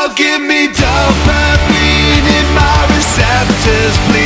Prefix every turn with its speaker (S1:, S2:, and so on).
S1: Now give me dopamine in my receptors, please.